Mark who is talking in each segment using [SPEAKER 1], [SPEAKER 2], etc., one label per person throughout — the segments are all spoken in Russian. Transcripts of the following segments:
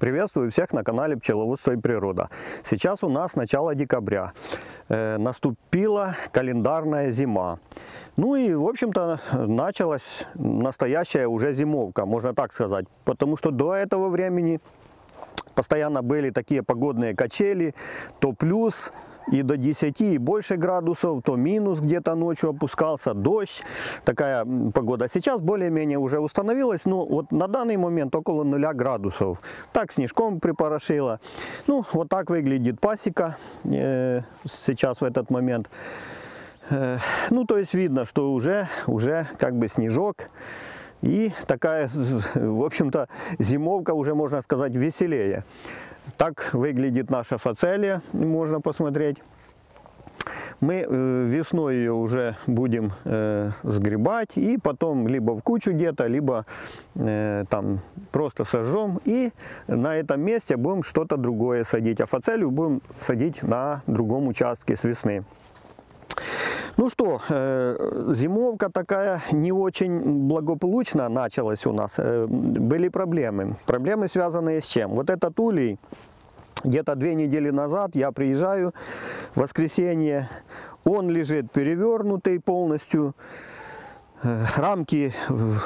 [SPEAKER 1] Приветствую всех на канале Пчеловодство и природа. Сейчас у нас начало декабря. Э, наступила календарная зима. Ну и, в общем-то, началась настоящая уже зимовка, можно так сказать. Потому что до этого времени постоянно были такие погодные качели, то плюс, и до 10 и больше градусов, то минус где-то ночью опускался, дождь, такая погода. Сейчас более-менее уже установилась, но вот на данный момент около 0 градусов. Так снежком припорошило. Ну, вот так выглядит пасека э, сейчас в этот момент. Э, ну, то есть видно, что уже, уже как бы снежок. И такая, в общем-то, зимовка уже, можно сказать, веселее. Так выглядит наша фацелия, можно посмотреть. Мы э, весной ее уже будем э, сгребать и потом либо в кучу где-то, либо э, там просто сожжем и на этом месте будем что-то другое садить. А фацелию будем садить на другом участке с весны. Ну что, э, зимовка такая не очень благополучно началась у нас. Э, были проблемы. Проблемы связанные с чем? Вот этот улей, где-то две недели назад я приезжаю в воскресенье, он лежит перевернутый полностью, э, рамки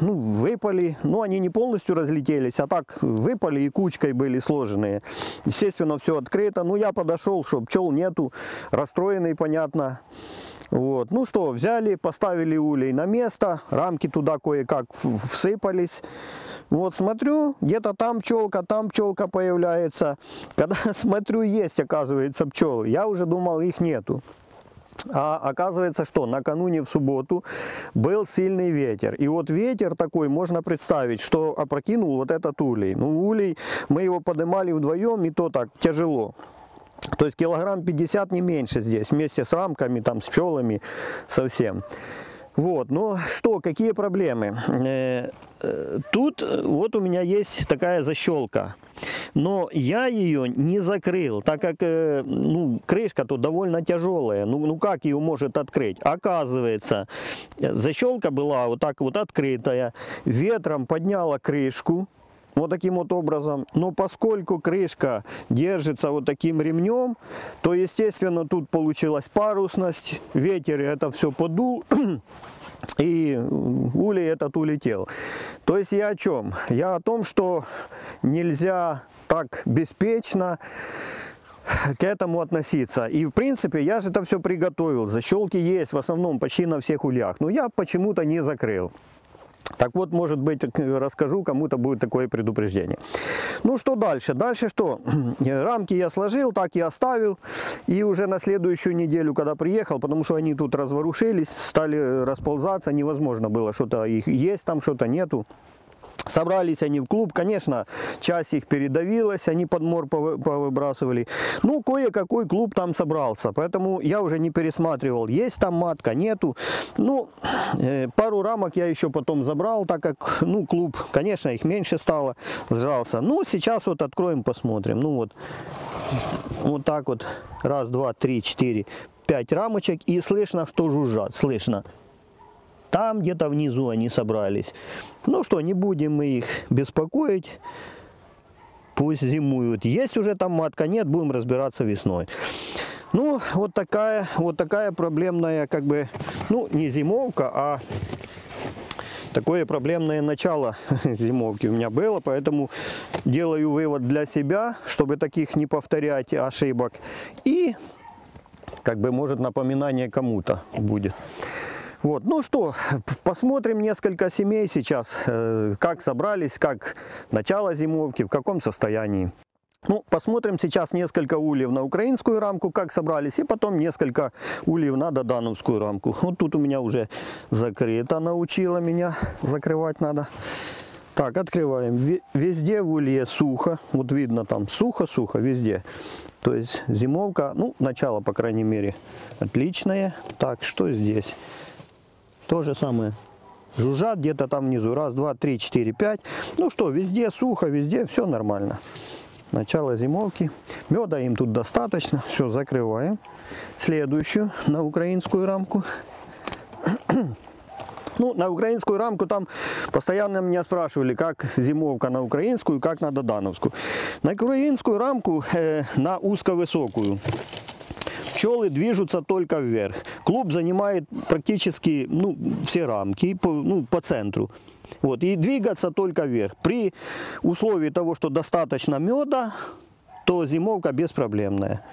[SPEAKER 1] ну, выпали, но они не полностью разлетелись, а так выпали и кучкой были сложенные. Естественно, все открыто. Ну, я подошел, что пчел нету, расстроенный, понятно. Вот. Ну что, взяли, поставили улей на место, рамки туда кое-как всыпались. Вот смотрю, где-то там пчелка, там пчелка появляется. Когда смотрю, есть, оказывается, пчелы. Я уже думал, их нету. А оказывается, что накануне в субботу был сильный ветер. И вот ветер такой, можно представить, что опрокинул вот этот улей. Ну, улей, мы его поднимали вдвоем, и то так тяжело. То есть килограмм 50 не меньше здесь, вместе с рамками, там, с пчелами, совсем. Вот, ну что, какие проблемы? Э, э, тут вот у меня есть такая защелка. Но я ее не закрыл, так как э, ну, крышка тут довольно тяжелая. Ну, ну как ее может открыть? Оказывается, защелка была вот так вот открытая. Ветром подняла крышку вот таким вот образом. Но поскольку крышка держится вот таким ремнем, то естественно тут получилась парусность, ветер это все подул, и улей этот улетел. То есть я о чем? Я о том, что нельзя так беспечно к этому относиться. И в принципе я же это все приготовил. Защелки есть в основном почти на всех ульях. Но я почему-то не закрыл. Так вот, может быть, расскажу, кому-то будет такое предупреждение. Ну что дальше? Дальше что? Рамки я сложил, так и оставил. И уже на следующую неделю, когда приехал, потому что они тут разворушились, стали расползаться, невозможно было, что-то их есть там, что-то нету. Собрались они в клуб, конечно, часть их передавилась, они подмор повыбрасывали. Ну, кое-какой клуб там собрался, поэтому я уже не пересматривал, есть там матка, нету. Ну, э, пару рамок я еще потом забрал, так как, ну, клуб, конечно, их меньше стало, сжался. Ну, сейчас вот откроем, посмотрим. Ну, вот, вот так вот, раз, два, три, четыре, пять рамочек, и слышно, что жужжат, слышно. Там где-то внизу они собрались. Ну что, не будем мы их беспокоить. Пусть зимуют. Есть уже там матка, нет, будем разбираться весной. Ну, вот такая, вот такая проблемная, как бы, ну, не зимовка, а такое проблемное начало зимовки у меня было, поэтому делаю вывод для себя, чтобы таких не повторять ошибок. И, как бы, может, напоминание кому-то будет. Вот, ну что, посмотрим несколько семей сейчас, э, как собрались, как начало зимовки, в каком состоянии. Ну, посмотрим сейчас несколько ульев на украинскую рамку, как собрались, и потом несколько ульев на додановскую рамку. Вот тут у меня уже закрыто, научила меня, закрывать надо. Так, открываем. Везде в улье сухо, вот видно там сухо-сухо везде. То есть зимовка, ну, начало, по крайней мере, отличное. Так, что здесь? То же самое. Жужжат где-то там внизу. Раз, два, три, четыре, пять. Ну что, везде сухо, везде все нормально. Начало зимовки. Меда им тут достаточно. Все, закрываем. Следующую на украинскую рамку. Ну, на украинскую рамку там постоянно меня спрашивали, как зимовка на украинскую, как на додановскую. На украинскую рамку э, на узковысокую пчелы движутся только вверх. Клуб занимает практически ну, все рамки по, ну, по центру. Вот, и двигаться только вверх. При условии того, что достаточно меда, то зимовка беспроблемная.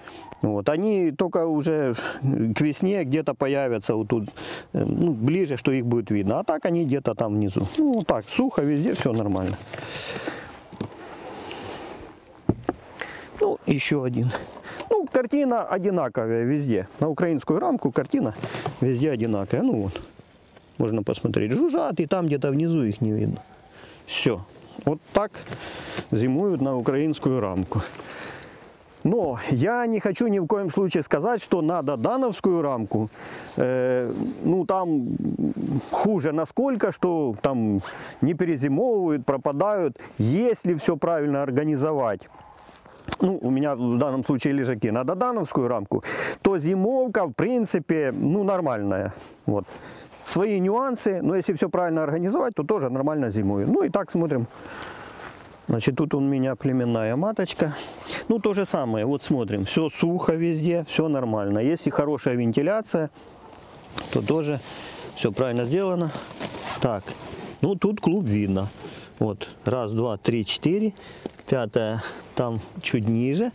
[SPEAKER 1] Вот. Они только уже к весне где-то появятся вот тут, э, ну, ближе, что их будет видно. А так они где-то там внизу. Ну, вот так, сухо, везде все нормально. Ну, еще один. Картина одинаковая везде. На украинскую рамку картина везде одинаковая. Ну вот, можно посмотреть. Жужжат, и там где-то внизу их не видно. Все. Вот так зимуют на украинскую рамку. Но я не хочу ни в коем случае сказать, что на додановскую рамку, э, ну там хуже насколько, что там не перезимовывают, пропадают, если все правильно организовать. Ну, у меня в данном случае лежаки на додановскую рамку, то зимовка, в принципе, ну, нормальная. Вот. Свои нюансы, но если все правильно организовать, то тоже нормально зимую. Ну и так смотрим. Значит, тут у меня племенная маточка. Ну, то же самое. Вот смотрим. Все сухо везде, все нормально. Если хорошая вентиляция, то тоже все правильно сделано. Так, ну тут клуб видно. Вот, раз, два, три, четыре. Пятая там чуть ниже.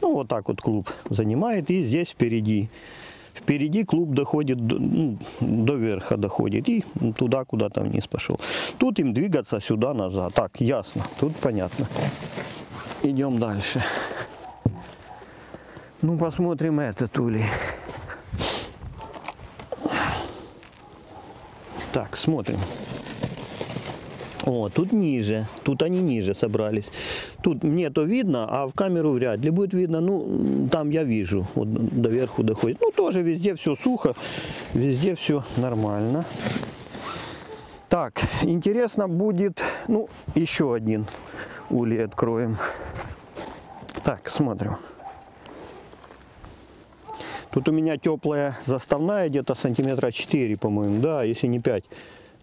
[SPEAKER 1] Ну, вот так вот клуб занимает. И здесь впереди Впереди клуб доходит до, ну, до верха доходит и туда куда-то вниз пошел. Тут им двигаться сюда назад. Так, ясно, тут понятно. Идем дальше. Ну, посмотрим этот улей. Так, смотрим. О, тут ниже, тут они ниже собрались. Тут мне то видно, а в камеру вряд ли будет видно. Ну, там я вижу, вот до верху доходит. Ну, тоже везде все сухо, везде все нормально. Так, интересно будет, ну, еще один улей откроем. Так, смотрим. Тут у меня теплая заставная, где-то сантиметра 4, по-моему, да, если не 5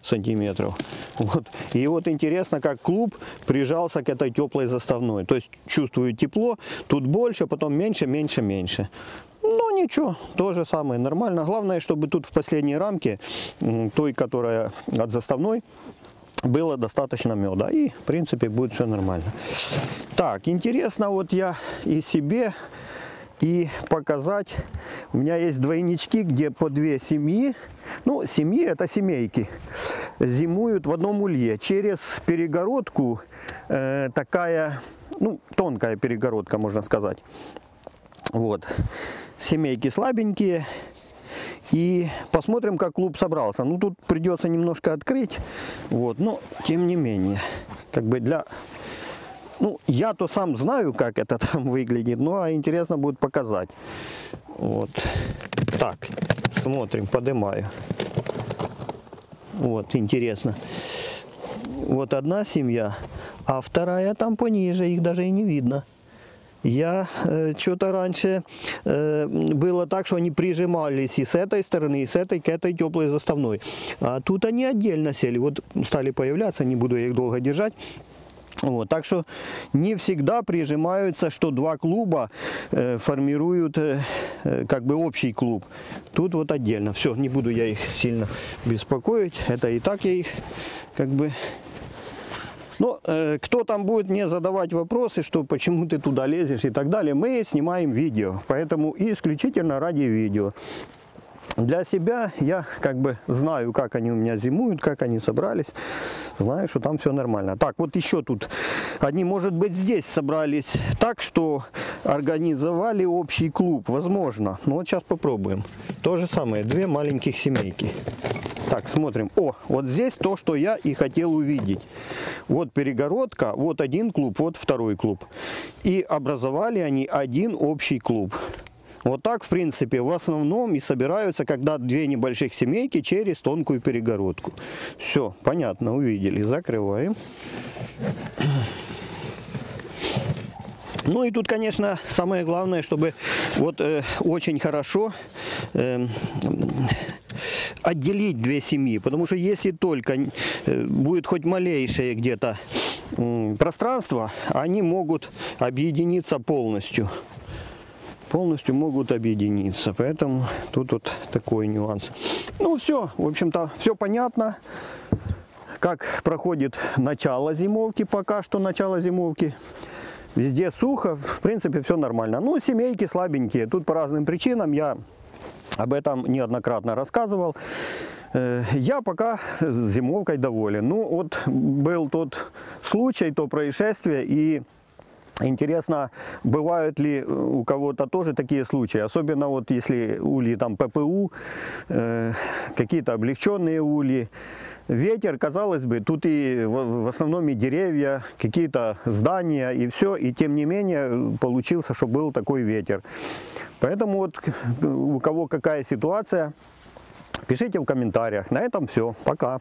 [SPEAKER 1] сантиметров. Вот. И вот интересно, как клуб прижался к этой теплой заставной. То есть чувствую тепло, тут больше, потом меньше, меньше, меньше. Ну ничего, то же самое, нормально. Главное, чтобы тут в последней рамке, той, которая от заставной, было достаточно меда. И, в принципе, будет все нормально. Так, интересно, вот я и себе и показать. У меня есть двойнички, где по две семьи. Ну, семьи это семейки. Зимуют в одном улье. Через перегородку э, такая, ну, тонкая перегородка, можно сказать. Вот. Семейки слабенькие. И посмотрим, как клуб собрался. Ну, тут придется немножко открыть. Вот, но тем не менее, как бы для ну, я-то сам знаю, как это там выглядит, но интересно будет показать. Вот. Так, смотрим, поднимаю. Вот, интересно. Вот одна семья, а вторая там пониже, их даже и не видно. Я э, что-то раньше э, было так, что они прижимались и с этой стороны, и с этой к этой теплой заставной. А тут они отдельно сели. Вот стали появляться, не буду я их долго держать. Вот, так что не всегда прижимаются, что два клуба э, формируют э, э, как бы общий клуб. Тут вот отдельно. Все, не буду я их сильно беспокоить. Это и так я их как бы... Но э, кто там будет мне задавать вопросы, что почему ты туда лезешь и так далее, мы снимаем видео. Поэтому исключительно ради видео. Для себя я как бы знаю, как они у меня зимуют, как они собрались. Знаю, что там все нормально. Так, вот еще тут. Они, может быть, здесь собрались так, что организовали общий клуб. Возможно. Но вот сейчас попробуем. То же самое. Две маленьких семейки. Так, смотрим. О, вот здесь то, что я и хотел увидеть. Вот перегородка, вот один клуб, вот второй клуб. И образовали они один общий клуб. Вот так, в принципе, в основном и собираются, когда две небольших семейки через тонкую перегородку. Все, понятно, увидели. Закрываем. Ну и тут, конечно, самое главное, чтобы вот э, очень хорошо э, отделить две семьи, потому что если только э, будет хоть малейшее где-то м, пространство, они могут объединиться полностью. Полностью могут объединиться. Поэтому тут вот такой нюанс. Ну все, в общем-то, все понятно. Как проходит начало зимовки, пока что начало зимовки. Везде сухо, в принципе, все нормально. Ну, семейки слабенькие, тут по разным причинам. Я об этом неоднократно рассказывал. Э, Я пока зимовкой доволен. Ну, вот был тот случай, то происшествие, и Интересно, бывают ли у кого-то тоже такие случаи, особенно вот если ульи там ППУ, э, какие-то облегченные ульи. Ветер, казалось бы, тут и в в основном и деревья, какие-то здания и все, и тем не менее получился, что был такой ветер. Поэтому вот у кого какая ситуация, пишите в комментариях. На этом все. Пока.